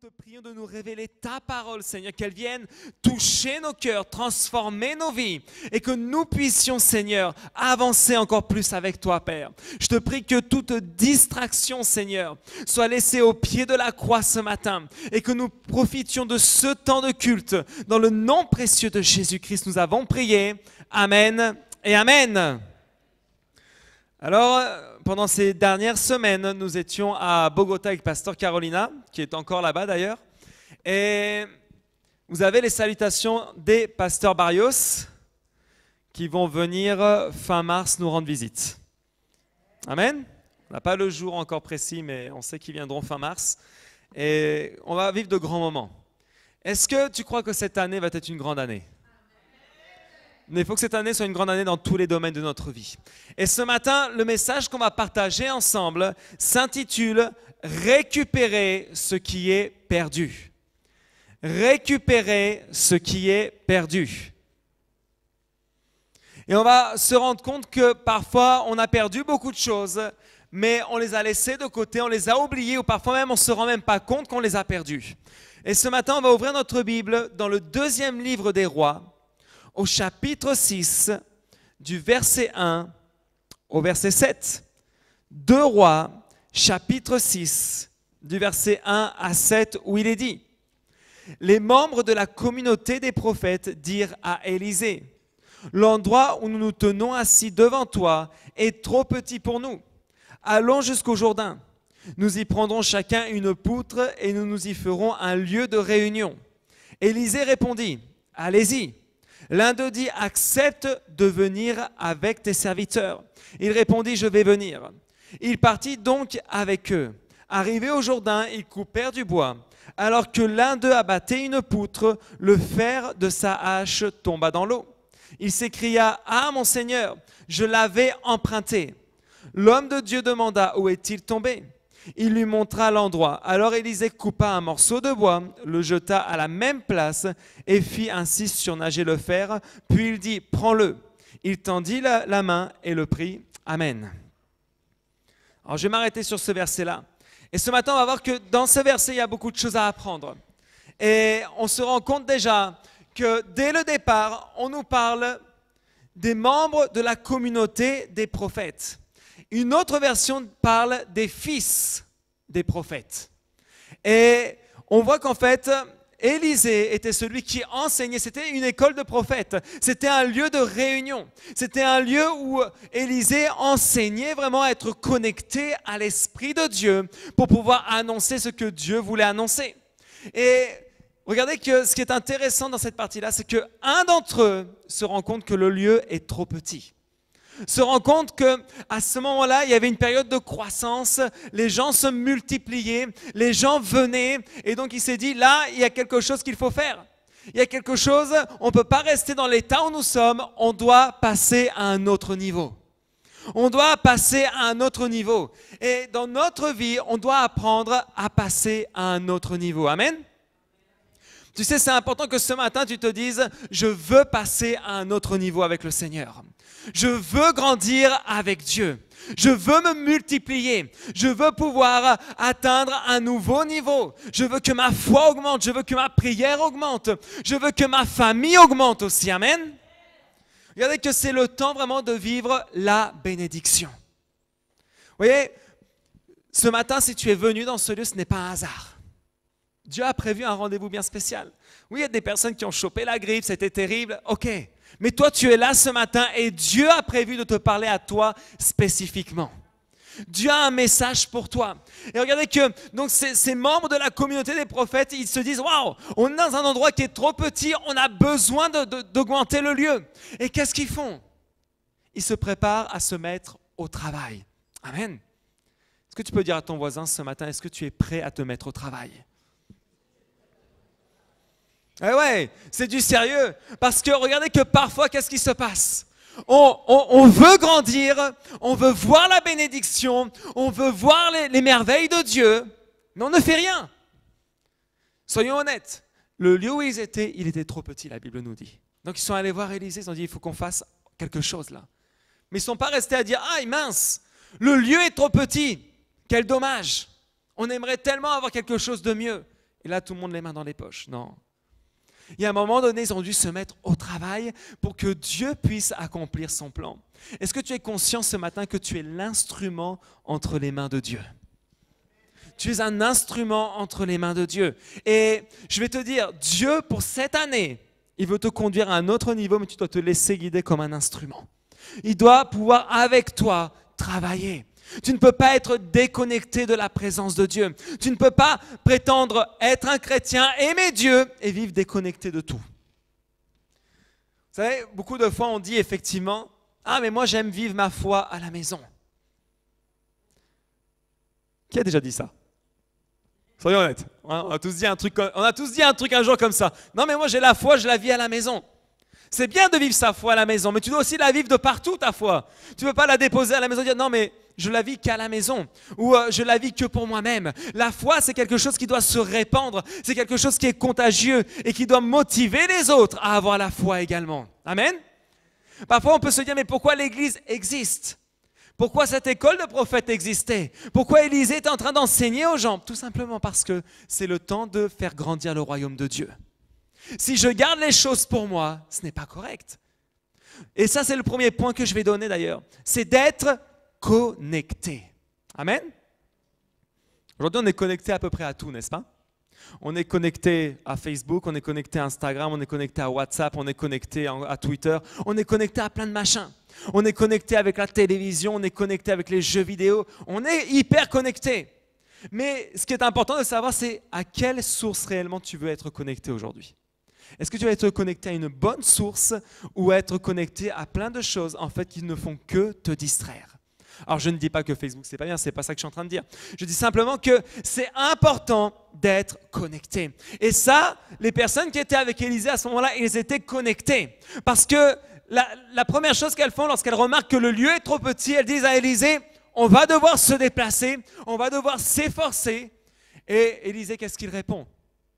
te prions de nous révéler ta parole, Seigneur, qu'elle vienne toucher nos cœurs, transformer nos vies et que nous puissions, Seigneur, avancer encore plus avec toi, Père. Je te prie que toute distraction, Seigneur, soit laissée au pied de la croix ce matin et que nous profitions de ce temps de culte. Dans le nom précieux de Jésus-Christ, nous avons prié. Amen et Amen. Alors, pendant ces dernières semaines, nous étions à Bogota avec Pasteur Carolina, qui est encore là-bas d'ailleurs. Et vous avez les salutations des pasteurs Barrios qui vont venir fin mars nous rendre visite. Amen. On n'a pas le jour encore précis, mais on sait qu'ils viendront fin mars. Et on va vivre de grands moments. Est-ce que tu crois que cette année va être une grande année? Mais il faut que cette année soit une grande année dans tous les domaines de notre vie. Et ce matin, le message qu'on va partager ensemble s'intitule Récupérer ce qui est perdu. Récupérer ce qui est perdu. Et on va se rendre compte que parfois on a perdu beaucoup de choses, mais on les a laissées de côté, on les a oubliées, ou parfois même on ne se rend même pas compte qu'on les a perdues. Et ce matin, on va ouvrir notre Bible dans le deuxième livre des rois, au chapitre 6, du verset 1 au verset 7. Deux rois, chapitre 6, du verset 1 à 7, où il est dit, les membres de la communauté des prophètes dirent à Élisée, l'endroit où nous nous tenons assis devant toi est trop petit pour nous. Allons jusqu'au Jourdain. Nous y prendrons chacun une poutre et nous nous y ferons un lieu de réunion. Élisée répondit, allez-y. L'un d'eux dit, accepte de venir avec tes serviteurs. Il répondit, je vais venir. Il partit donc avec eux. Arrivé au Jourdain, ils coupèrent du bois. Alors que l'un d'eux abattait une poutre, le fer de sa hache tomba dans l'eau. Il s'écria, Ah mon Seigneur, je l'avais emprunté. L'homme de Dieu demanda, Où est-il tombé? Il lui montra l'endroit. Alors Élisée coupa un morceau de bois, le jeta à la même place et fit ainsi surnager le fer. Puis il dit, prends-le. Il tendit la, main et le prit. Amen. Alors je vais m'arrêter sur ce verset-là. Et ce matin, on va voir que dans ce verset, il y a beaucoup de choses à apprendre. Et on se rend compte déjà que dès le départ, on nous parle des membres de la communauté des prophètes. Une autre version parle des fils des prophètes. Et on voit qu'en fait, Élisée était celui qui enseignait, c'était une école de prophètes, c'était un lieu de réunion, c'était un lieu où Élisée enseignait vraiment à être connecté à l'Esprit de Dieu pour pouvoir annoncer ce que Dieu voulait annoncer. Et regardez que ce qui est intéressant dans cette partie-là, c'est qu'un d'entre eux se rend compte que le lieu est trop petit se rend compte que à ce moment-là, il y avait une période de croissance, les gens se multipliaient, les gens venaient, et donc il s'est dit, là, il y a quelque chose qu'il faut faire. Il y a quelque chose, on ne peut pas rester dans l'état où nous sommes, on doit passer à un autre niveau. On doit passer à un autre niveau. Et dans notre vie, on doit apprendre à passer à un autre niveau. Amen? Tu sais, c'est important que ce matin, tu te dises, je veux passer à un autre niveau avec le Seigneur. Je veux grandir avec Dieu. Je veux me multiplier. Je veux pouvoir atteindre un nouveau niveau. Je veux que ma foi augmente. Je veux que ma prière augmente. Je veux que ma famille augmente aussi. Amen. Regardez que c'est le temps vraiment de vivre la bénédiction. Vous voyez, ce matin, si tu es venu dans ce lieu, ce n'est pas un hasard. Dieu a prévu un rendez-vous bien spécial. Oui, il y a des personnes qui ont chopé la grippe, c'était terrible. Ok, mais toi, tu es là ce matin et Dieu a prévu de te parler à toi spécifiquement. Dieu a un message pour toi. Et regardez que donc ces, membres de la communauté des prophètes, ils se disent waouh, on est dans un endroit qui est trop petit, on a besoin d'augmenter le lieu. Et qu'est-ce qu'ils font? Ils se préparent à se mettre au travail. Amen. Est-ce que tu peux dire à ton voisin ce matin, est-ce que tu es prêt à te mettre au travail? Eh ouais, c'est du sérieux. Parce que regardez que parfois, qu'est-ce qui se passe? On, veut grandir, on veut voir la bénédiction, on veut voir les, merveilles de Dieu, mais on ne fait rien. Soyons honnêtes, le lieu où ils étaient, il était trop petit, la Bible nous dit. Donc ils sont allés voir Élisée, ils ont dit, il faut qu'on fasse quelque chose là. Mais ils ne sont pas restés à dire, ah mince, le lieu est trop petit, quel dommage. On aimerait tellement avoir quelque chose de mieux. Et là, tout le monde les mains dans les poches. Non. Il y a un moment donné, ils ont dû se mettre au travail pour que Dieu puisse accomplir son plan. Est-ce que tu es conscient ce matin que tu es l'instrument entre les mains de Dieu? Tu es un instrument entre les mains de Dieu. Et je vais te dire, Dieu, pour cette année, il veut te conduire à un autre niveau, mais tu dois te laisser guider comme un instrument. Il doit pouvoir, avec toi, travailler. Tu ne peux pas être déconnecté de la présence de Dieu. Tu ne peux pas prétendre être un chrétien, aimer Dieu et vivre déconnecté de tout. Vous savez, beaucoup de fois on dit effectivement, ah mais moi j'aime vivre ma foi à la maison. Qui a déjà dit ça? Soyons honnêtes. On a, tous dit un truc, on a tous dit un truc un jour comme ça. Non mais moi j'ai la foi, je la vis à la maison. C'est bien de vivre sa foi à la maison, mais tu dois aussi la vivre de partout, ta foi. Tu ne peux pas la déposer à la maison et dire non, mais je la vis qu'à la maison ou euh, je la vis que pour moi-même. La foi, c'est quelque chose qui doit se répandre, c'est quelque chose qui est contagieux et qui doit motiver les autres à avoir la foi également. Amen? Parfois, on peut se dire mais pourquoi l'Église existe? Pourquoi cette école de prophètes existait? Pourquoi Élisée est en train d'enseigner aux gens? Tout simplement parce que c'est le temps de faire grandir le royaume de Dieu. Si je garde les choses pour moi, ce n'est pas correct. Et ça, c'est le premier point que je vais donner d'ailleurs. C'est d'être connecté. Amen? Aujourd'hui, on est connecté à peu près à tout, n'est-ce pas? On est connecté à Facebook, on est connecté à Instagram, on est connecté à WhatsApp, on est connecté à Twitter, on est connecté à plein de machins. On est connecté avec la télévision, on est connecté avec les jeux vidéo, on est hyper connecté. Mais ce qui est important de savoir, c'est à quelle source réellement tu veux être connecté aujourd'hui. Est-ce que tu vas être connecté à une bonne source ou être connecté à plein de choses en fait qui ne font que te distraire? Alors je ne dis pas que Facebook c'est pas bien, c'est pas ça que je suis en train de dire. Je dis simplement que c'est important d'être connecté. Et ça, les personnes qui étaient avec Élisée à ce moment-là, ils étaient connectés. Parce que la, la première chose qu'elles font lorsqu'elles remarquent que le lieu est trop petit, elles disent à Élisée, on va devoir se déplacer, on va devoir s'efforcer. Et Élisée, qu'est-ce qu'il répond?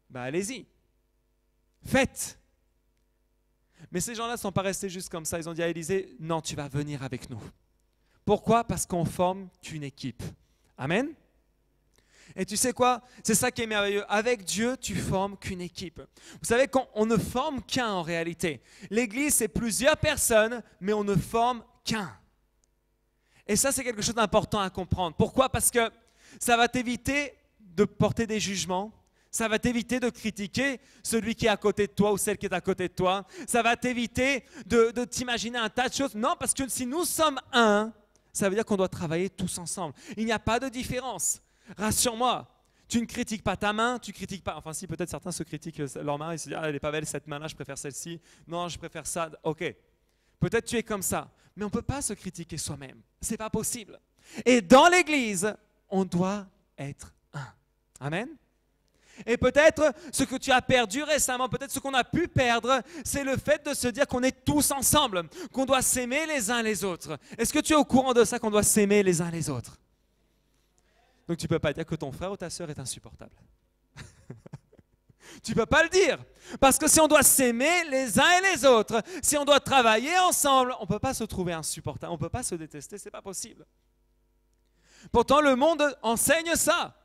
Ben allez-y. Faites. Mais ces gens-là ne sont pas restés juste comme ça. Ils ont dit à Élisée, non, tu vas venir avec nous. Pourquoi? Parce qu'on forme qu'une équipe. Amen? Et tu sais quoi? C'est ça qui est merveilleux. Avec Dieu, tu formes qu'une équipe. Vous savez qu'on ne forme qu'un en réalité. L'Église, c'est plusieurs personnes, mais on ne forme qu'un. Et ça, c'est quelque chose d'important à comprendre. Pourquoi? Parce que ça va t'éviter de porter des jugements, ça va t'éviter de critiquer celui qui est à côté de toi ou celle qui est à côté de toi. Ça va t'éviter de, t'imaginer un tas de choses. Non, parce que si nous sommes un, ça veut dire qu'on doit travailler tous ensemble. Il n'y a pas de différence. Rassure-moi, tu ne critiques pas ta main, tu critiques pas. Enfin, si peut-être certains se critiquent leur main, ils se disent ah, elle n'est pas belle cette main-là, je préfère celle-ci. Non, je préfère ça. Ok. Peut-être tu es comme ça, mais on ne peut pas se critiquer soi-même. C'est pas possible. Et dans l'Église, on doit être un. Amen? Et peut-être ce que tu as perdu récemment, peut-être ce qu'on a pu perdre, c'est le fait de se dire qu'on est tous ensemble, qu'on doit s'aimer les uns les autres. Est-ce que tu es au courant de ça, qu'on doit s'aimer les uns les autres? Donc tu ne peux pas dire que ton frère ou ta soeur est insupportable. tu ne peux pas le dire. Parce que si on doit s'aimer les uns et les autres, si on doit travailler ensemble, on ne peut pas se trouver insupportable, on ne peut pas se détester, ce n'est pas possible. Pourtant, le monde enseigne ça.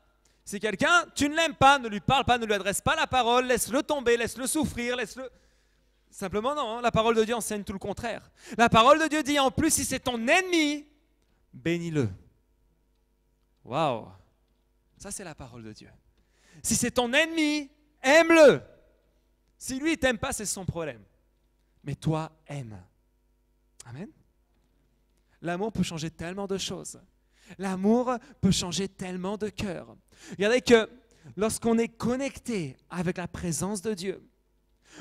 Si quelqu'un, tu ne l'aimes pas, ne lui parle pas, ne lui adresse pas la parole, laisse-le tomber, laisse-le souffrir, laisse-le... Simplement non, hein. la parole de Dieu enseigne tout le contraire. La parole de Dieu dit en plus, si c'est ton ennemi, bénis-le. Waouh Ça c'est la parole de Dieu. Si c'est ton ennemi, aime-le. Si lui, il t'aime pas, c'est son problème. Mais toi, aime. Amen. L'amour peut changer tellement de choses. L'amour peut changer tellement de cœurs. Regardez que lorsqu'on est connecté avec la présence de Dieu,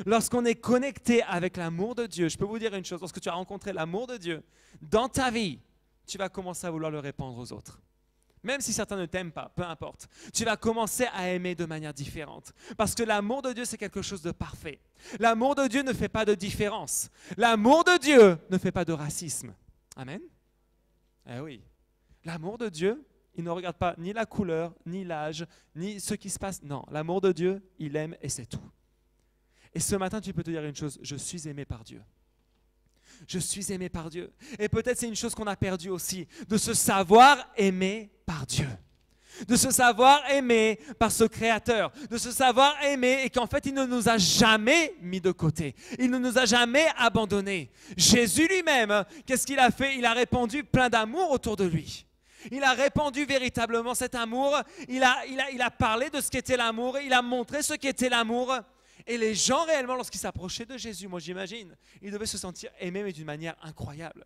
lorsqu'on est connecté avec l'amour de Dieu, je peux vous dire une chose, lorsque tu as rencontré l'amour de Dieu dans ta vie, tu vas commencer à vouloir le répandre aux autres. Même si certains ne t'aiment pas, peu importe. Tu vas commencer à aimer de manière différente. Parce que l'amour de Dieu, c'est quelque chose de parfait. L'amour de Dieu ne fait pas de différence. L'amour de Dieu ne fait pas de racisme. Amen? Eh oui. L'amour de Dieu, il ne regarde pas ni la couleur, ni l'âge, ni ce qui se passe. Non, l'amour de Dieu, il aime et c'est tout. Et ce matin, tu peux te dire une chose, je suis aimé par Dieu. Je suis aimé par Dieu. Et peut-être c'est une chose qu'on a perdue aussi, de se savoir aimé par Dieu. de se savoir aimé par ce Créateur, de se savoir aimé et qu'en fait il ne nous a jamais mis de côté, il ne nous a jamais abandonnés. Jésus lui-même, qu'est-ce qu'il a fait? Il a répandu plein d'amour autour de lui. Il a répandu véritablement cet amour, il a, il a, il a parlé de ce qu'était l'amour, il a montré ce qu'était l'amour. Et les gens réellement, lorsqu'ils s'approchaient de Jésus, moi j'imagine, ils devaient se sentir aimés, mais d'une manière incroyable.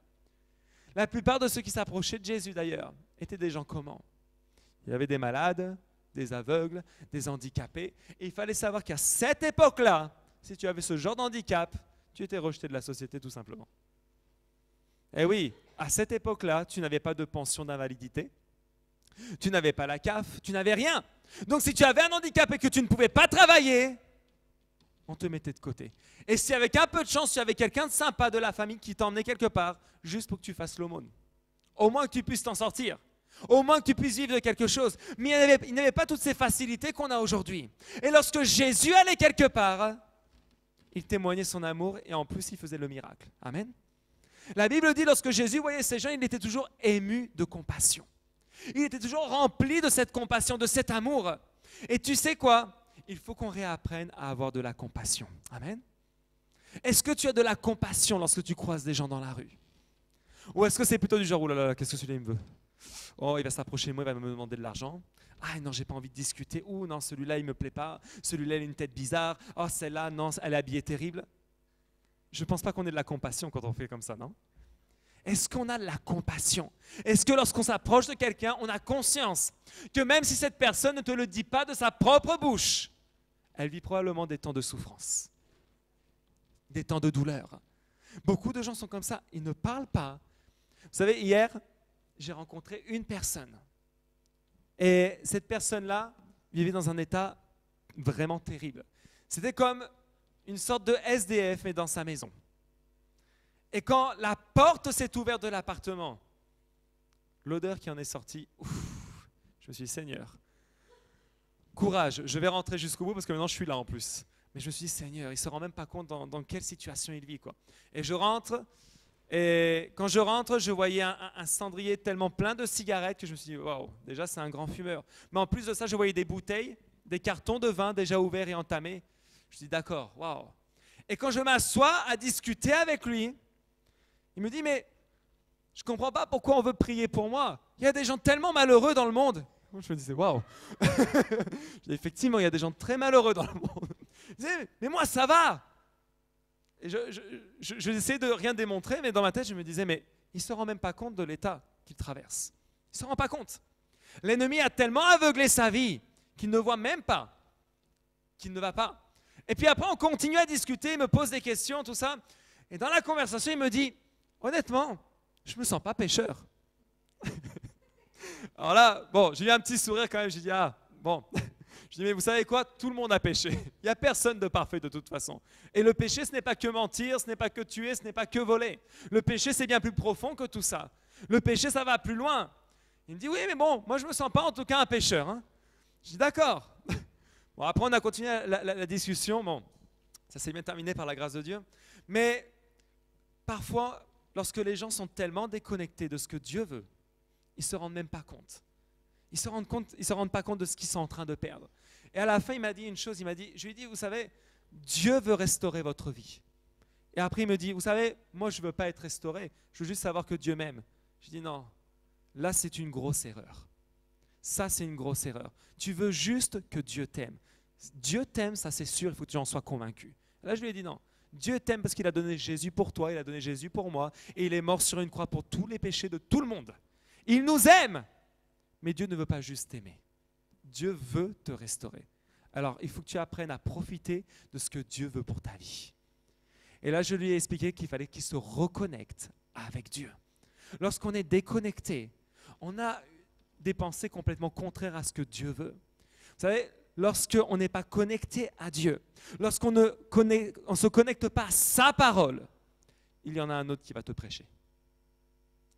La plupart de ceux qui s'approchaient de Jésus d'ailleurs étaient des gens comment Il y avait des malades, des aveugles, des handicapés. Et il fallait savoir qu'à cette époque-là, si tu avais ce genre d'handicap, tu étais rejeté de la société tout simplement. Eh oui, à cette époque-là, tu n'avais pas de pension d'invalidité, tu n'avais pas la CAF, tu n'avais rien. Donc si tu avais un handicap et que tu ne pouvais pas travailler, on te mettait de côté. Et si avec un peu de chance, tu avais quelqu'un de sympa de la famille qui t'emmenait quelque part, juste pour que tu fasses l'aumône. Au moins que tu puisses t'en sortir. Au moins que tu puisses vivre de quelque chose. Mais il n'y avait, pas toutes ces facilités qu'on a aujourd'hui. Et lorsque Jésus allait quelque part, il témoignait son amour et en plus il faisait le miracle. Amen. La Bible dit lorsque Jésus voyait ces gens, il était toujours ému de compassion. Il était toujours rempli de cette compassion, de cet amour. Et tu sais quoi? Il faut qu'on réapprenne à avoir de la compassion. Amen. Est-ce que tu as de la compassion lorsque tu croises des gens dans la rue? Ou est-ce que c'est plutôt du genre, oh là là, qu'est-ce que celui-là me veut? Oh, il va s'approcher de moi, il va me demander de l'argent. Ah non, j'ai pas envie de discuter. Ou non, celui-là, il me plaît pas. Celui-là, il a une tête bizarre. Oh, celle-là, non, elle est habillée terrible. Je ne pense pas qu'on ait de la compassion quand on fait comme ça, non? Est-ce qu'on a de la compassion? Est-ce que lorsqu'on s'approche de quelqu'un, on a conscience que même si cette personne ne te le dit pas de sa propre bouche, elle vit probablement des temps de souffrance, des temps de douleur. Beaucoup de gens sont comme ça, ils ne parlent pas. Vous savez, hier, j'ai rencontré une personne. Et cette personne-là vivait dans un état vraiment terrible. C'était comme une sorte de SDF, mais dans sa maison. Et quand la porte s'est ouverte de l'appartement, l'odeur qui en est sortie, je me suis dit, Seigneur, courage, je vais rentrer jusqu'au bout parce que maintenant je suis là en plus. Mais je me suis dit, Seigneur, il ne se rend même pas compte dans, quelle situation il vit. Quoi. Et je rentre, et quand je rentre, je voyais un, cendrier tellement plein de cigarettes que je me suis dit, waouh, déjà c'est un grand fumeur. Mais en plus de ça, je voyais des bouteilles, des cartons de vin déjà ouverts et entamés. Je dit, d'accord, waouh. Et quand je m'assois à discuter avec lui, il me dit, mais je comprends pas pourquoi on veut prier pour moi. Il y a des gens tellement malheureux dans le monde. Je me disais, waouh Effectivement, il y a des gens très malheureux dans le monde. Je disais, mais moi, ça va Et je, je, de rien démontrer, mais dans ma tête, je me disais, mais il se rend même pas compte de l'état qu'il traverse. Il se rend pas compte. L'ennemi a tellement aveuglé sa vie qu'il ne voit même pas qu'il ne va pas. Et puis après, on continue à discuter, il me pose des questions, tout ça. Et dans la conversation, il me dit, honnêtement, je ne me sens pas pécheur. Alors là, bon, j'ai eu un petit sourire quand même. J'ai dit, ah, bon. Je dis, mais vous savez quoi Tout le monde a péché. Il n'y a personne de parfait de toute façon. Et le péché, ce n'est pas que mentir, ce n'est pas que tuer, ce n'est pas que voler. Le péché, c'est bien plus profond que tout ça. Le péché, ça va plus loin. Il me dit, oui, mais bon, moi, je ne me sens pas en tout cas un pécheur. Hein. Je dis, d'accord. Bon, après, on a continué la, discussion. Bon, ça s'est bien terminé par la grâce de Dieu. Mais parfois, lorsque les gens sont tellement déconnectés de ce que Dieu veut, ils ne se rendent même pas compte. Ils ne se rendent pas compte de ce qu'ils sont en train de perdre. Et à la fin, il m'a dit une chose, il m'a dit, je lui ai dit, vous savez, Dieu veut restaurer votre vie. Et après, il me dit, vous savez, moi, je ne veux pas être restauré, je veux juste savoir que Dieu m'aime. Je dis, non, là, c'est une grosse erreur. Ça, c'est une grosse erreur. Tu veux juste que Dieu t'aime. Dieu t'aime, ça c'est sûr, il faut que tu en sois convaincu. Là, je lui ai dit, non, Dieu t'aime parce qu'il a donné Jésus pour toi, il a donné Jésus pour moi, et il est mort sur une croix pour tous les péchés de tout le monde. Il nous aime. Mais Dieu ne veut pas juste t'aimer. Dieu veut te restaurer. Alors, il faut que tu apprennes à profiter de ce que Dieu veut pour ta vie. Et là, je lui ai expliqué qu'il fallait qu'il se reconnecte avec Dieu. Lorsqu'on est déconnecté, on a des pensées complètement contraires à ce que Dieu veut. Vous savez, lorsqu'on n'est pas connecté à Dieu, lorsqu'on ne on se connecte pas à sa parole, il y en a un autre qui va te prêcher.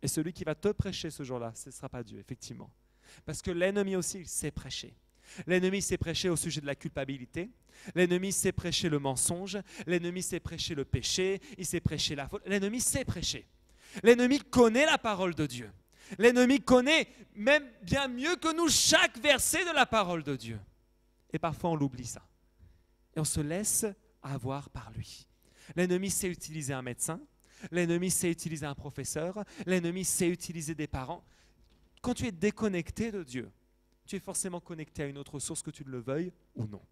Et celui qui va te prêcher ce jour-là, ce ne sera pas Dieu, effectivement. Parce que l'ennemi aussi, il sait prêcher. L'ennemi sait prêcher au sujet de la culpabilité. L'ennemi sait prêcher le mensonge. L'ennemi sait prêcher le péché. Il sait prêcher la faute. L'ennemi sait prêcher. L'ennemi connaît la parole de Dieu. L'ennemi connaît même bien mieux que nous chaque verset de la parole de Dieu. Et parfois on l'oublie ça. Et on se laisse avoir par lui. L'ennemi sait utiliser un médecin, l'ennemi sait utiliser un professeur, l'ennemi sait utiliser des parents. Quand tu es déconnecté de Dieu, tu es forcément connecté à une autre source que tu le veuilles ou non.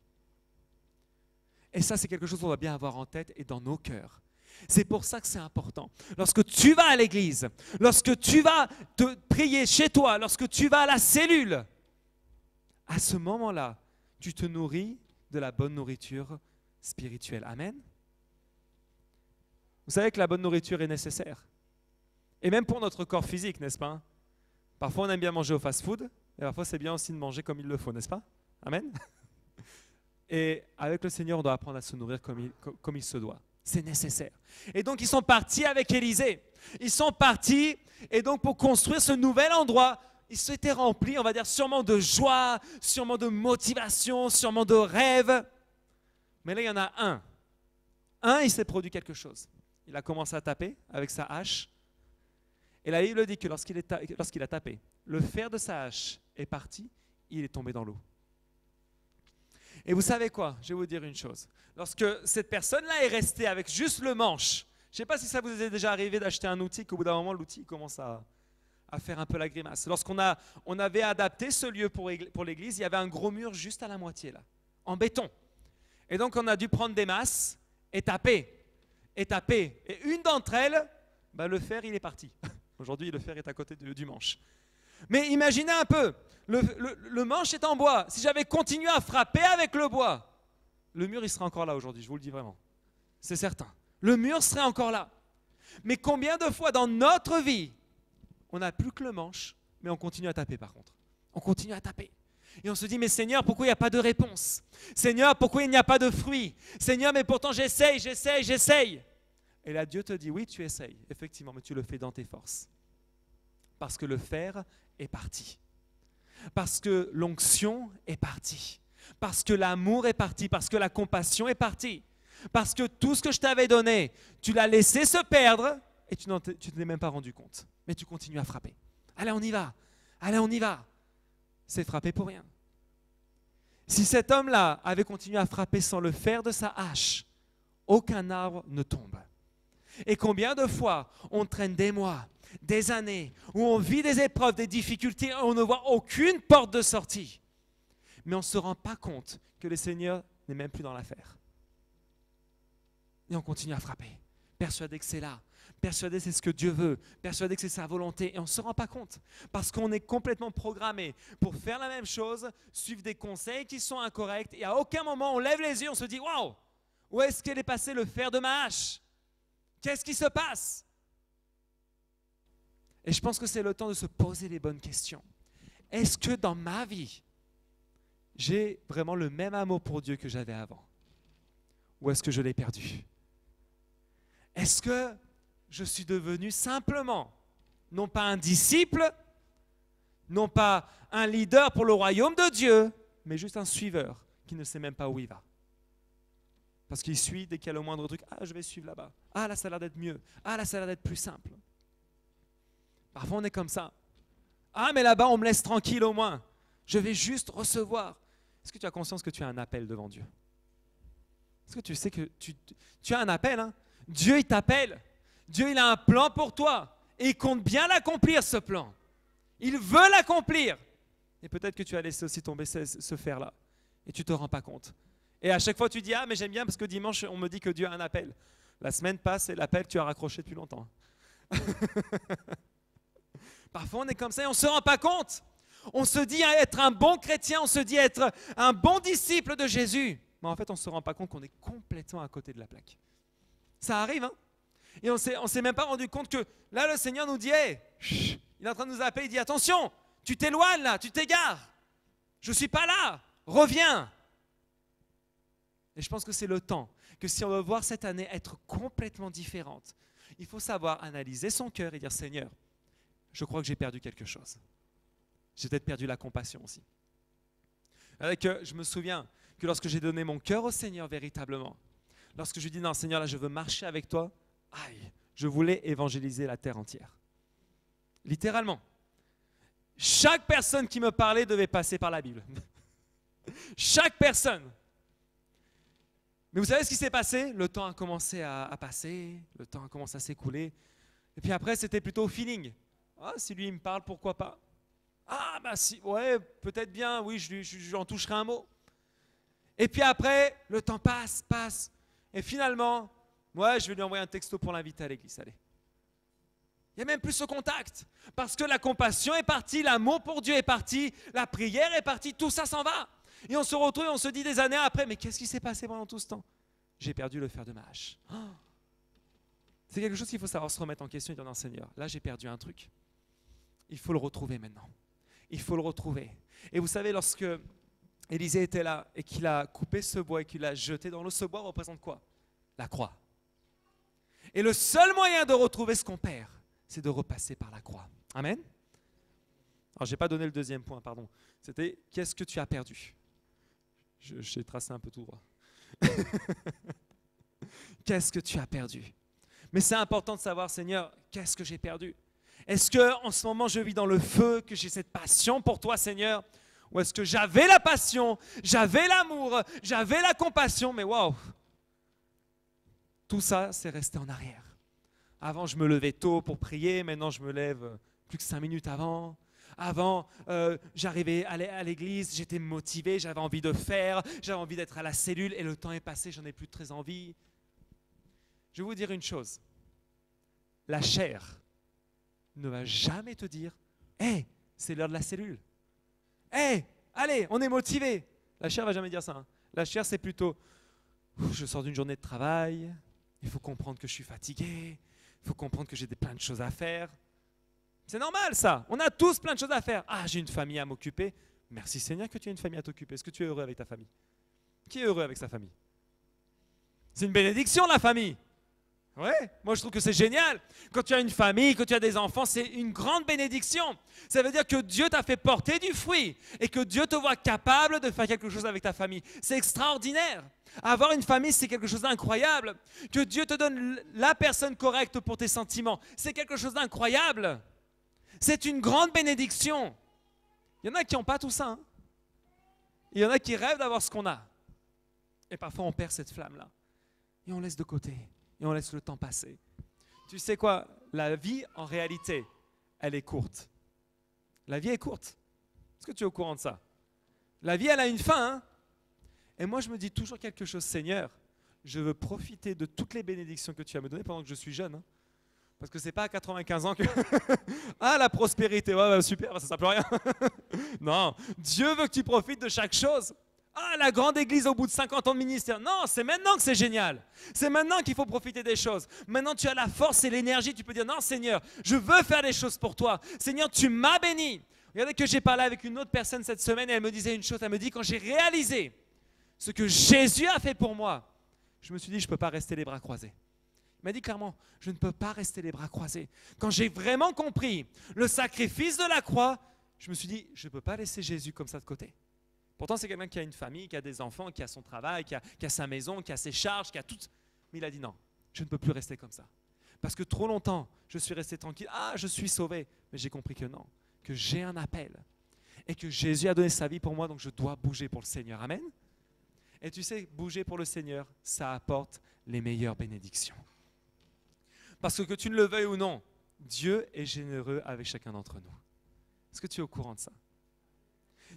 Et ça, c'est quelque chose qu'on doit bien avoir en tête et dans nos cœurs. C'est pour ça que c'est important. Lorsque tu vas à l'église, lorsque tu vas te prier chez toi, lorsque tu vas à la cellule, à ce moment-là, tu te nourris de la bonne nourriture spirituelle. Amen. Vous savez que la bonne nourriture est nécessaire. Et même pour notre corps physique, n'est-ce pas? Parfois on aime bien manger au fast-food, et parfois c'est bien aussi de manger comme il le faut, n'est-ce pas? Amen. Et avec le Seigneur, on doit apprendre à se nourrir comme il, comme il se doit. C'est nécessaire. Et donc ils sont partis avec Élisée. Ils sont partis, et donc pour construire ce nouvel endroit, ils s'étaient remplis, on va dire, sûrement de joie, sûrement de motivation, sûrement de rêve. Mais là, il y en a un. Un, il s'est produit quelque chose. Il a commencé à taper avec sa hache. Et la Bible dit que lorsqu'il a tapé, le fer de sa hache est parti, il est tombé dans l'eau. Et vous savez quoi? Je vais vous dire une chose. Lorsque cette personne-là est restée avec juste le manche, je ne sais pas si ça vous est déjà arrivé d'acheter un outil qu'au bout d'un moment, l'outil commence à, faire un peu la grimace. Lorsqu'on a, on avait adapté ce lieu pour, pour l'église, il y avait un gros mur juste à la moitié là, en béton. Et donc on a dû prendre des masses et taper, et taper. Et une d'entre elles, bah, le fer, il est parti. Aujourd'hui, le fer est à côté du manche. Mais imaginez un peu, le, manche est en bois. Si j'avais continué à frapper avec le bois, le mur, il serait encore là aujourd'hui, je vous le dis vraiment. C'est certain. Le mur serait encore là. Mais combien de fois dans notre vie, on n'a plus que le manche, mais on continue à taper par contre. On continue à taper. Et on se dit, mais Seigneur, pourquoi il n'y a pas de réponse? Seigneur, pourquoi il n'y a pas de fruit? Seigneur, mais pourtant j'essaye, j'essaye, j'essaye. Et là, Dieu te dit, oui, tu essayes, effectivement, mais tu le fais dans tes forces. Parce que le fer est parti. Parce que l'onction est partie. Parce que l'amour est parti. Parce que la compassion est partie. Parce que tout ce que je t'avais donné, tu l'as laissé se perdre et tu ne t'es même pas rendu compte. Mais tu continues à frapper. Allez, on y va. Allez, on y va. C'est frapper pour rien. Si cet homme-là avait continué à frapper sans le fer de sa hache, aucun arbre ne tombe. Et combien de fois on traîne des mois, des années, où on vit des épreuves, des difficultés, et on ne voit aucune porte de sortie. Mais on ne se rend pas compte que le Seigneur n'est même plus dans l'affaire. Et on continue à frapper, persuadé que c'est là, persuadé que c'est ce que Dieu veut, persuadé que c'est sa volonté, et on ne se rend pas compte, parce qu'on est complètement programmé pour faire la même chose, suivre des conseils qui sont incorrects, et à aucun moment on lève les yeux, on se dit, waouh, où est-ce qu'elle est passé le fer de ma hache? Qu'est-ce qui se passe? Et je pense que c'est le temps de se poser les bonnes questions. Est-ce que dans ma vie, j'ai vraiment le même amour pour Dieu que j'avais avant? Ou est-ce que je l'ai perdu? Est-ce que je suis devenu simplement, non pas un disciple, non pas un leader pour le royaume de Dieu, mais juste un suiveur qui ne sait même pas où il va Parce qu'il suit dès qu'il y a le moindre truc, ah je vais suivre là-bas, ah là ça a l'air d'être mieux, ah là ça a l'air d'être plus simple. Parfois, on est comme ça. Ah, mais là-bas, on me laisse tranquille au moins. Je vais juste recevoir. Est-ce que tu as conscience que tu as un appel devant Dieu? Est-ce que tu sais que tu, as un appel hein? Dieu, il t'appelle. Dieu, il a un plan pour toi. Et il compte bien l'accomplir, ce plan. Il veut l'accomplir. Et peut-être que tu as laissé aussi tomber ce, fer-là. Et tu ne te rends pas compte. Et à chaque fois, tu dis, ah, mais j'aime bien parce que dimanche, on me dit que Dieu a un appel. La semaine passe et l'appel, tu as raccroché depuis longtemps. Parfois, on est comme ça et on ne se rend pas compte. On se dit être un bon chrétien, on se dit être un bon disciple de Jésus. Mais en fait, on ne se rend pas compte qu'on est complètement à côté de la plaque. Ça arrive, hein Et on ne s'est même pas rendu compte que là, le Seigneur nous dit, il est en train de nous appeler, il dit, attention, tu t'éloignes là, tu t'égares. Je ne suis pas là, reviens. Et je pense que c'est le temps que si on veut voir cette année être complètement différente, il faut savoir analyser son cœur et dire, Seigneur, je crois que j'ai perdu quelque chose. J'ai peut-être perdu la compassion aussi. Avec, je me souviens que lorsque j'ai donné mon cœur au Seigneur véritablement, lorsque je lui dis non Seigneur, là je veux marcher avec toi, aïe, je voulais évangéliser la terre entière. Littéralement. chaque personne qui me parlait devait passer par la Bible. chaque personne. Mais vous savez ce qui s'est passé? Le temps a commencé à, passer, le temps a commencé à s'écouler. Et puis après, c'était plutôt au feeling. Ah, si lui il me parle, pourquoi pas? Ah, bah si, ouais, peut-être bien, oui, je, je, en toucherai un mot. Et puis après, le temps passe, passe. Et finalement, moi, je vais lui envoyer un texto pour l'inviter à l'église. Allez. Il n'y a même plus ce contact. Parce que la compassion est partie, l'amour pour Dieu est parti, la prière est partie, tout ça s'en va. Et on se retrouve et on se dit des années après, mais qu'est-ce qui s'est passé pendant tout ce temps? J'ai perdu le fer de ma hache. C'est quelque chose qu'il faut savoir se remettre en question et dire non Seigneur, là j'ai perdu un truc. Il faut le retrouver maintenant. Il faut le retrouver. Et vous savez, lorsque Élisée était là et qu'il a coupé ce bois et qu'il l'a jeté dans l'eau, ce bois représente quoi? La croix. Et le seul moyen de retrouver ce qu'on perd, c'est de repasser par la croix. Amen. Alors, je n'ai pas donné le deuxième point, pardon. C'était qu'est-ce que tu as perdu? J'ai tracé un peu tout qu'est-ce que tu as perdu? Mais c'est important de savoir, Seigneur, qu'est-ce que j'ai perdu? Est-ce que en ce moment je vis dans le feu, que j'ai cette passion pour toi, Seigneur? Ou est-ce que j'avais la passion, j'avais l'amour, j'avais la compassion, mais waouh Tout ça, c'est resté en arrière. Avant, je me levais tôt pour prier. Maintenant, je me lève plus que cinq minutes avant. Avant, euh, j'arrivais à l'église, j'étais motivé, j'avais envie de faire, j'avais envie d'être à la cellule et le temps est passé, j'en ai plus très envie. Je vais vous dire une chose. La chair ne va jamais te dire Hé, c'est l'heure de la cellule. Hé, allez, on est motivé. La chair va jamais dire ça. Hein. La chair, c'est plutôt Je sors d'une journée de travail, il faut comprendre que je suis fatigué, il faut comprendre que j'ai plein de choses à faire. C'est normal ça. On a tous plein de choses à faire. Ah, j'ai une famille à m'occuper. Merci Seigneur que tu as une famille à t'occuper. Est-ce que tu es heureux avec ta famille? Qui est heureux avec sa famille? C'est une bénédiction la famille. Ouais, moi je trouve que c'est génial. Quand tu as une famille, quand tu as des enfants, c'est une grande bénédiction. Ça veut dire que Dieu t'a fait porter du fruit et que Dieu te voit capable de faire quelque chose avec ta famille. C'est extraordinaire. Avoir une famille, c'est quelque chose d'incroyable. Que Dieu te donne la personne correcte pour tes sentiments, c'est quelque chose d'incroyable. C'est une grande bénédiction. Il y en a qui n'ont pas tout ça. Hein. Il y en a qui rêvent d'avoir ce qu'on a. Et parfois, on perd cette flamme-là. Et on laisse de côté. Et on laisse le temps passer. Tu sais quoi? La vie, en réalité, elle est courte. La vie est courte. Est-ce que tu es au courant de ça? La vie, elle a une fin. Hein et moi, je me dis toujours quelque chose, Seigneur, je veux profiter de toutes les bénédictions que tu as me données pendant que je suis jeune. Hein. Parce que c'est pas à 95 ans que. ah, la prospérité, ouais, super, ça ne plus rien. non, Dieu veut que tu profites de chaque chose. Ah, la grande église au bout de 50 ans de ministère. Non, c'est maintenant que c'est génial. C'est maintenant qu'il faut profiter des choses. Maintenant, tu as la force et l'énergie. Tu peux dire Non, Seigneur, je veux faire des choses pour toi. Seigneur, tu m'as béni. Regardez que j'ai parlé avec une autre personne cette semaine et elle me disait une chose. Elle me dit Quand j'ai réalisé ce que Jésus a fait pour moi, je me suis dit, je ne peux pas rester les bras croisés. Il m'a dit clairement, je ne peux pas rester les bras croisés. Quand j'ai vraiment compris le sacrifice de la croix, je me suis dit, je ne peux pas laisser Jésus comme ça de côté. Pourtant, c'est quelqu'un qui a une famille, qui a des enfants, qui a son travail, qui a, sa maison, qui a ses charges, qui a tout. Mais il a dit non, je ne peux plus rester comme ça. Parce que trop longtemps, je suis resté tranquille. Ah, je suis sauvé. Mais j'ai compris que non, que j'ai un appel. Et que Jésus a donné sa vie pour moi, donc je dois bouger pour le Seigneur. Amen. Et tu sais, bouger pour le Seigneur, ça apporte les meilleures bénédictions. Parce que que tu ne le veuilles ou non, Dieu est généreux avec chacun d'entre nous. Est-ce que tu es au courant de ça?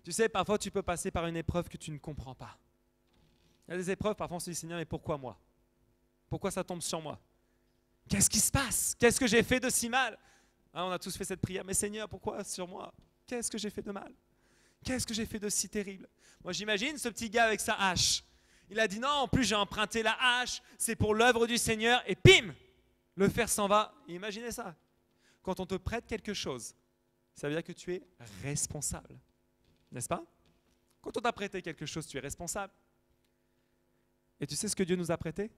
Tu sais, parfois tu peux passer par une épreuve que tu ne comprends pas. Il y a des épreuves, parfois on se dit Seigneur, mais pourquoi moi? Pourquoi ça tombe sur moi? Qu'est-ce qui se passe? Qu'est-ce que j'ai fait de si mal? Hein, On a tous fait cette prière, mais Seigneur, pourquoi sur moi? Qu'est-ce que j'ai fait de mal? Qu'est-ce que j'ai fait de si terrible? Moi, j'imagine ce petit gars avec sa hache. Il a dit non, en plus j'ai emprunté la hache, c'est pour l'œuvre du Seigneur, et pim Le fer s'en va. imaginez ça. Quand on te prête quelque chose, ça veut dire que tu es responsable. N'est-ce pas? Quand on t'a prêté quelque chose, tu es responsable. Et tu sais ce que Dieu nous a prêté?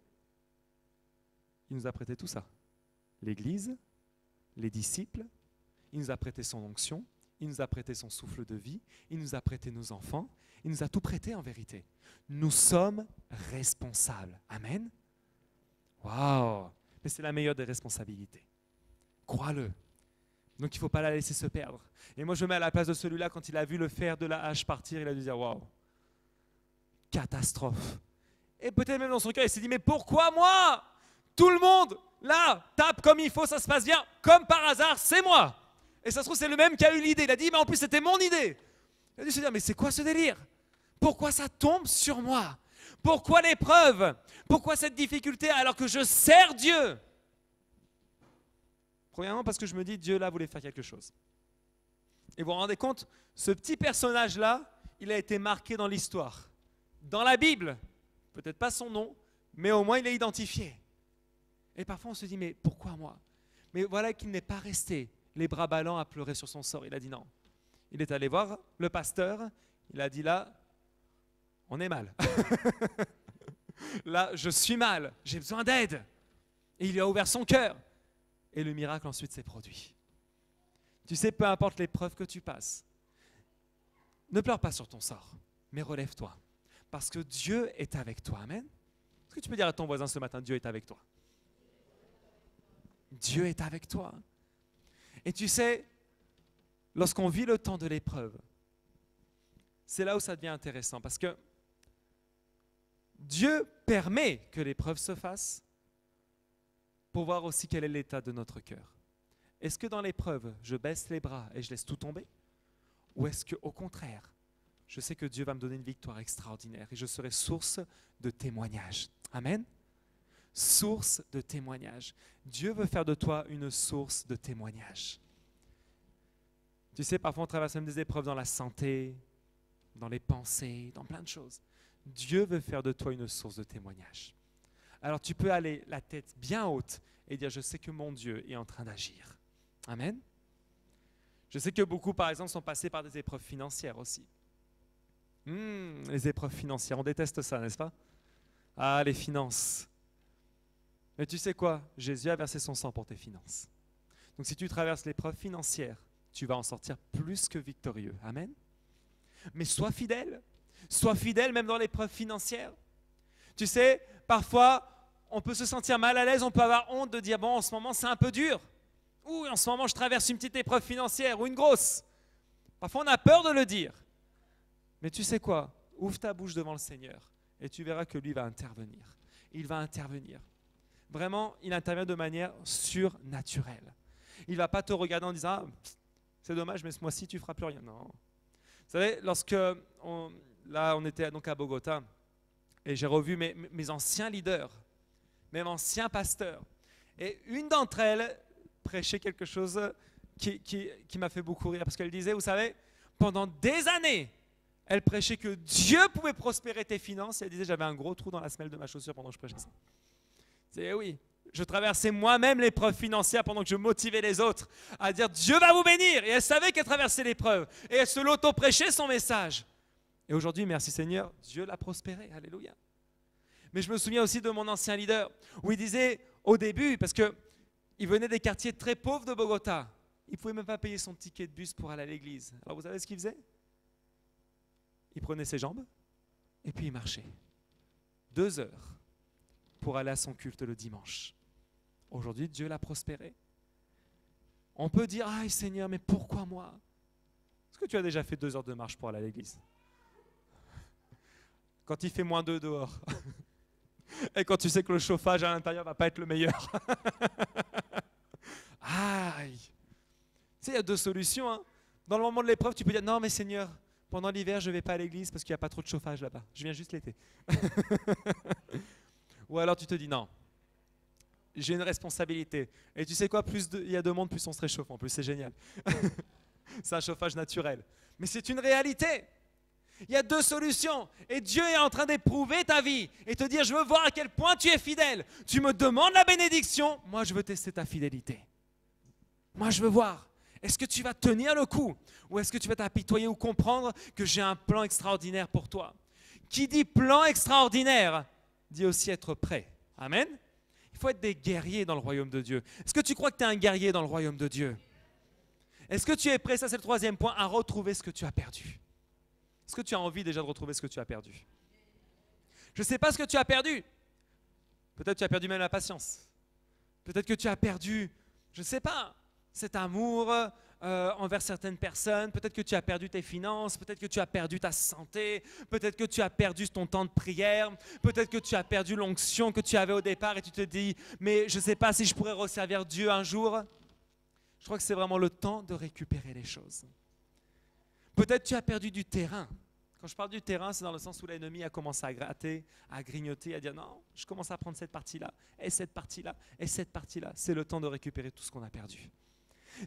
Il nous a prêté tout ça. L'Église, les disciples, il nous a prêté son onction, il nous a prêté son souffle de vie, il nous a prêté nos enfants, il nous a tout prêté en vérité. Nous sommes responsables. Amen. Waouh Mais c'est la meilleure des responsabilités. Crois-le. Donc il ne faut pas la laisser se perdre. Et moi, je me mets à la place de celui-là, quand il a vu le fer de la hache partir, il a dû dire Waouh, catastrophe. Et peut-être même dans son cœur, il s'est dit Mais pourquoi moi? Tout le monde, là, tape comme il faut, ça se passe bien. Comme par hasard, c'est moi. Et ça se trouve, c'est le même qui a eu l'idée. Il a dit Mais en plus, c'était mon idée. Il a dû se dire Mais c'est quoi ce délire? Pourquoi ça tombe sur moi? Pourquoi l'épreuve? Pourquoi cette difficulté alors que je sers Dieu? Premièrement, parce que je me dis, Dieu là voulait faire quelque chose. Et vous vous rendez compte, ce petit personnage-là, il a été marqué dans l'histoire. Dans la Bible, peut-être pas son nom, mais au moins il est identifié. Et parfois on se dit, mais pourquoi moi? Mais voilà qu'il n'est pas resté les bras ballants à pleurer sur son sort. Il a dit non. Il est allé voir le pasteur, il a dit là, on est mal. là, je suis mal, j'ai besoin d'aide. Et il lui a ouvert son cœur et le miracle ensuite s'est produit. Tu sais, peu importe l'épreuve que tu passes, ne pleure pas sur ton sort, mais relève-toi. Parce que Dieu est avec toi. Amen. Est-ce que tu peux dire à ton voisin ce matin, Dieu est avec toi? Dieu est avec toi. Et tu sais, lorsqu'on vit le temps de l'épreuve, c'est là où ça devient intéressant. Parce que Dieu permet que l'épreuve se fasse, pour voir aussi quel est l'état de notre cœur. Est-ce que dans l'épreuve, je baisse les bras et je laisse tout tomber? Ou est-ce que au contraire, je sais que Dieu va me donner une victoire extraordinaire et je serai source de témoignage Amen Source de témoignage. Dieu veut faire de toi une source de témoignage. Tu sais, parfois on traverse même des épreuves dans la santé, dans les pensées, dans plein de choses. Dieu veut faire de toi une source de témoignage alors tu peux aller la tête bien haute et dire, je sais que mon Dieu est en train d'agir. Amen. Je sais que beaucoup, par exemple, sont passés par des épreuves financières aussi. Hmm, les épreuves financières, on déteste ça, n'est-ce pas? Ah, les finances. Mais tu sais quoi? Jésus a versé son sang pour tes finances. Donc si tu traverses l'épreuve financière, tu vas en sortir plus que victorieux. Amen. Mais sois fidèle. Sois fidèle même dans l'épreuve financière. Tu sais, parfois, on peut se sentir mal à l'aise, on peut avoir honte de dire, bon, en ce moment, c'est un peu dur. Ou en ce moment, je traverse une petite épreuve financière ou une grosse. Parfois, on a peur de le dire. Mais tu sais quoi? Ouvre ta bouche devant le Seigneur et tu verras que lui va intervenir. Il va intervenir. Vraiment, il intervient de manière surnaturelle. Il ne va pas te regarder en disant ah, c'est dommage, mais ce mois-ci, tu feras plus rien. Non. Vous savez, lorsque là, on était donc à Bogota et j'ai revu mes anciens leaders même ancien pasteur. Et une d'entre elles prêchait quelque chose qui, qui, m'a fait beaucoup rire, parce qu'elle disait, vous savez, pendant des années, elle prêchait que Dieu pouvait prospérer tes finances. Et elle disait, j'avais un gros trou dans la semelle de ma chaussure pendant que je prêchais ça. C'est oui, je traversais moi-même l'épreuve financière pendant que je motivais les autres à dire Dieu va vous bénir. Et elle savait qu'elle traversait l'épreuve. Et elle se l'auto-prêchait son message. Et aujourd'hui, merci Seigneur, Dieu l'a prospéré. Alléluia. Mais je me souviens aussi de mon ancien leader, où il disait au début, parce qu'il venait des quartiers très pauvres de Bogota, il ne pouvait même pas payer son ticket de bus pour aller à l'église. Alors vous savez ce qu'il faisait? Il prenait ses jambes et puis il marchait. Deux heures pour aller à son culte le dimanche. Aujourd'hui, Dieu l'a prospéré. On peut dire, ah Seigneur, mais pourquoi moi? Est-ce que tu as déjà fait deux heures de marche pour aller à l'église? Quand il fait moins deux dehors Et quand tu sais que le chauffage à l'intérieur va pas être le meilleur. Aïe. Tu sais, il y a deux solutions. Hein. Dans le moment de l'épreuve, tu peux dire non, mais Seigneur, pendant l'hiver, je ne vais pas à l'église parce qu'il n'y a pas trop de chauffage là-bas. Je viens juste l'été. Ou alors tu te dis non, j'ai une responsabilité. Et tu sais quoi, plus il y a de monde, plus on se réchauffe. En plus, c'est génial. c'est un chauffage naturel. Mais c'est une réalité. Il y a deux solutions. Et Dieu est en train d'éprouver ta vie et te dire, je veux voir à quel point tu es fidèle. Tu me demandes la bénédiction, moi je veux tester ta fidélité. Moi je veux voir. Est-ce que tu vas tenir le coup Ou est-ce que tu vas t'apitoyer ou comprendre que j'ai un plan extraordinaire pour toi? Qui dit plan extraordinaire dit aussi être prêt. Amen Il faut être des guerriers dans le royaume de Dieu. Est-ce que tu crois que tu es un guerrier dans le royaume de Dieu? Est-ce que tu es prêt, ça c'est le troisième point, à retrouver ce que tu as perdu est-ce que tu as envie déjà de retrouver ce que tu as perdu? Je ne sais pas ce que tu as perdu. Peut-être tu as perdu même la patience. Peut-être que tu as perdu, je ne sais pas, cet amour euh, envers certaines personnes. Peut-être que tu as perdu tes finances, peut-être que tu as perdu ta santé, peut-être que tu as perdu ton temps de prière, peut-être que tu as perdu l'onction que tu avais au départ et tu te dis, mais je ne sais pas si je pourrais resservir Dieu un jour. Je crois que c'est vraiment le temps de récupérer les choses. Peut-être tu as perdu du terrain. Quand je parle du terrain, c'est dans le sens où l'ennemi a commencé à gratter, à grignoter, à dire non, je commence à prendre cette partie-là, et cette partie-là, et cette partie-là. C'est le temps de récupérer tout ce qu'on a perdu.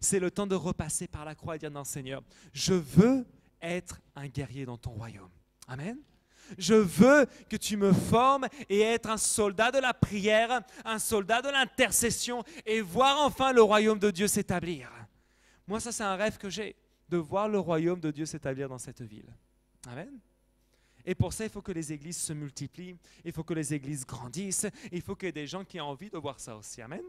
C'est le temps de repasser par la croix et dire non Seigneur, je veux être un guerrier dans ton royaume. Amen. Je veux que tu me formes et être un soldat de la prière, un soldat de l'intercession et voir enfin le royaume de Dieu s'établir. Moi, ça, c'est un rêve que j'ai, de voir le royaume de Dieu s'établir dans cette ville. Amen. Et pour ça, il faut que les églises se multiplient, il faut que les églises grandissent, il faut qu'il y ait des gens qui aient envie de voir ça aussi. Amen.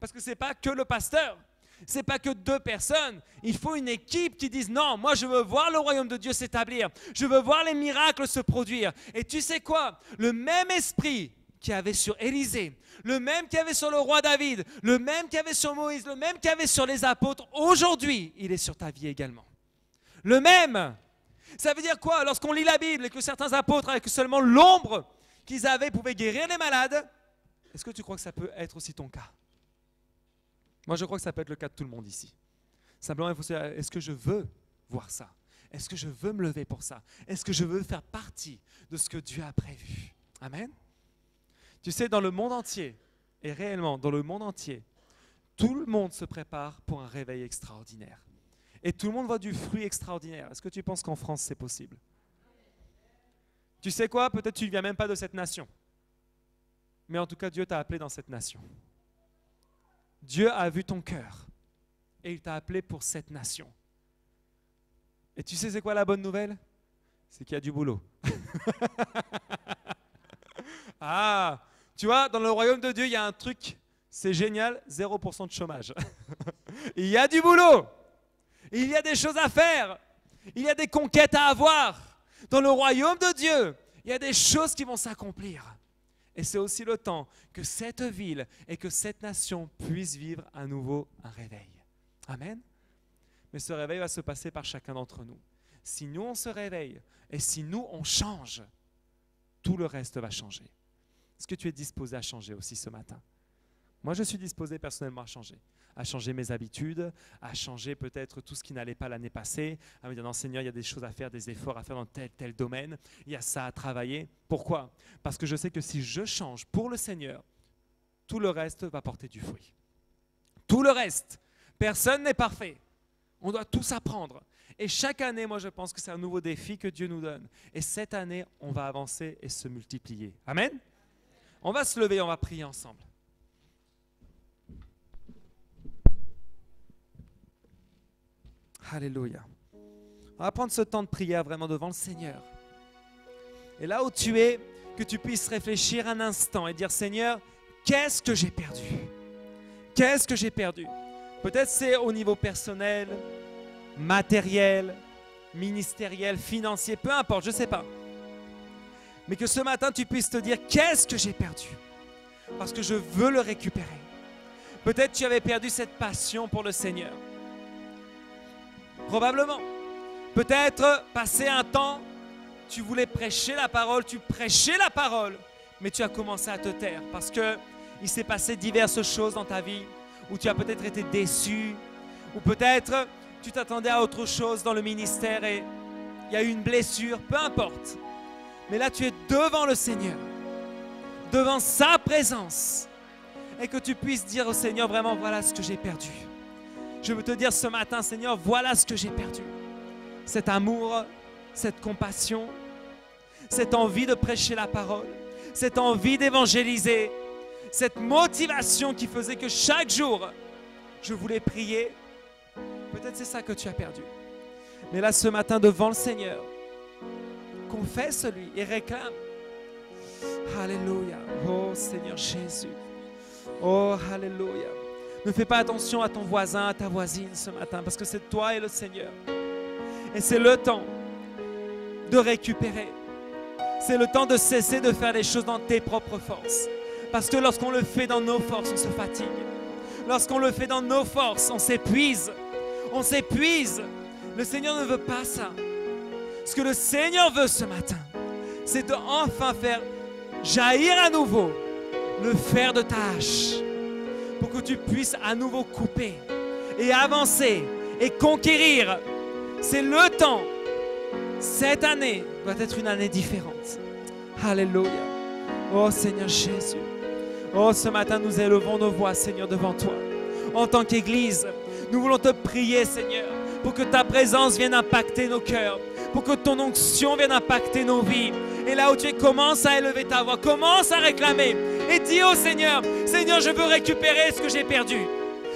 Parce que ce n'est pas que le pasteur, c'est pas que deux personnes. Il faut une équipe qui dise non, moi je veux voir le royaume de Dieu s'établir. Je veux voir les miracles se produire. Et tu sais quoi? Le même esprit qui avait sur Élisée, le même qui avait sur le roi David, le même qui avait sur Moïse, le même qui avait sur les apôtres, aujourd'hui, il est sur ta vie également. Le même. Ça veut dire quoi? Lorsqu'on lit la Bible et que certains apôtres, avec seulement l'ombre qu'ils avaient, pouvaient guérir les malades, est-ce que tu crois que ça peut être aussi ton cas? Moi, je crois que ça peut être le cas de tout le monde ici. Simplement, il faut se dire, est-ce que je veux voir ça? Est-ce que je veux me lever pour ça? Est-ce que je veux faire partie de ce que Dieu a prévu? Amen? Tu sais, dans le monde entier, et réellement dans le monde entier, tout le monde se prépare pour un réveil extraordinaire. Et tout le monde voit du fruit extraordinaire. Est-ce que tu penses qu'en France, c'est possible? Tu sais quoi? Peut-être tu ne viens même pas de cette nation. Mais en tout cas, Dieu t'a appelé dans cette nation. Dieu a vu ton cœur et il t'a appelé pour cette nation. Et tu sais c'est quoi la bonne nouvelle? C'est qu'il y a du boulot. ah, tu vois, dans le royaume de Dieu, il y a un truc, c'est génial, 0% de chômage. il y a du boulot. Il y a des choses à faire. Il y a des conquêtes à avoir. Dans le royaume de Dieu, il y a des choses qui vont s'accomplir. Et c'est aussi le temps que cette ville et que cette nation puissent vivre à nouveau un réveil. Amen. Mais ce réveil va se passer par chacun d'entre nous. Si nous, on se réveille et si nous, on change, tout le reste va changer. Est-ce que tu es disposé à changer aussi ce matin? Moi, je suis disposé personnellement à changer à changer mes habitudes, à changer peut-être tout ce qui n'allait pas l'année passée, à me dire non Seigneur, il y a des choses à faire, des efforts à faire dans tel, tel domaine, il y a ça à travailler. Pourquoi? Parce que je sais que si je change pour le Seigneur, tout le reste va porter du fruit. Tout le reste. Personne n'est parfait. On doit tous apprendre. Et chaque année, moi, je pense que c'est un nouveau défi que Dieu nous donne. Et cette année, on va avancer et se multiplier. Amen? On va se lever, on va prier ensemble. Alléluia. On va prendre ce temps de prière vraiment devant le Seigneur. Et là où tu es, que tu puisses réfléchir un instant et dire Seigneur, qu'est-ce que j'ai perdu? Qu'est-ce que j'ai perdu? Peut-être c'est au niveau personnel, matériel, ministériel, financier, peu importe, je ne sais pas. Mais que ce matin tu puisses te dire qu'est-ce que j'ai perdu? Parce que je veux le récupérer. Peut-être tu avais perdu cette passion pour le Seigneur. Probablement. Peut-être passer un temps, tu voulais prêcher la parole, tu prêchais la parole, mais tu as commencé à te taire parce que il s'est passé diverses choses dans ta vie où tu as peut-être été déçu, ou peut-être tu t'attendais à autre chose dans le ministère et il y a eu une blessure, peu importe. Mais là, tu es devant le Seigneur, devant sa présence, et que tu puisses dire au Seigneur vraiment, voilà ce que j'ai perdu. Je veux te dire ce matin, Seigneur, voilà ce que j'ai perdu. Cet amour, cette compassion, cette envie de prêcher la parole, cette envie d'évangéliser, cette motivation qui faisait que chaque jour, je voulais prier. Peut-être c'est ça que tu as perdu. Mais là, ce matin, devant le Seigneur, confesse-lui et réclame. Alléluia. Oh Seigneur Jésus. Oh, Alléluia. Ne fais pas attention à ton voisin, à ta voisine ce matin, parce que c'est toi et le Seigneur. Et c'est le temps de récupérer. C'est le temps de cesser de faire les choses dans tes propres forces. Parce que lorsqu'on le fait dans nos forces, on se fatigue. lorsqu'on le fait dans nos forces, on s'épuise. On s'épuise. Le Seigneur ne veut pas ça. Ce que le Seigneur veut ce matin, c'est de enfin faire jaillir à nouveau le fer de tâche pour que tu puisses à nouveau couper et avancer et conquérir. C'est le temps. Cette année doit être une année différente. Alléluia. Oh Seigneur Jésus. Oh, ce matin, nous élevons nos voix, Seigneur, devant toi. En tant qu'Église, nous voulons te prier, Seigneur, pour que ta présence vienne impacter nos cœurs, pour que ton onction vienne impacter nos vies. Et là où tu es, commence à élever ta voix, commence à réclamer. Et dis au Seigneur, Seigneur, je veux récupérer ce que j'ai perdu.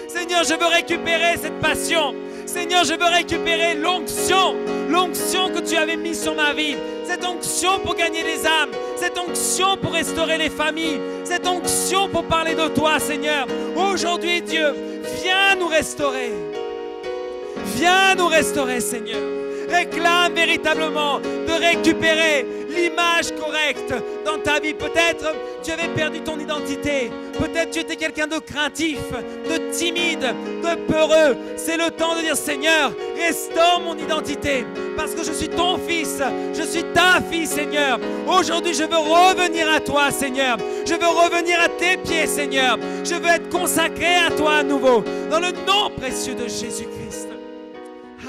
Seigneur, je veux récupérer cette passion. Seigneur, je veux récupérer l'onction, l'onction que tu avais mise sur ma vie. Cette onction pour gagner les âmes, cette onction pour restaurer les familles, cette onction pour parler de toi, Seigneur. Aujourd'hui, Dieu, viens nous restaurer. Viens nous restaurer, Seigneur. Réclame véritablement de récupérer l'image correcte dans ta vie. Peut-être tu avais perdu ton identité. Peut-être tu étais quelqu'un de craintif, de timide, de peureux. C'est le temps de dire Seigneur, restaure mon identité. Parce que je suis ton fils, je suis ta fille, Seigneur. Aujourd'hui, je veux revenir à toi, Seigneur. Je veux revenir à tes pieds, Seigneur. Je veux être consacré à toi à nouveau. Dans le nom précieux de Jésus-Christ.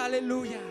Alléluia.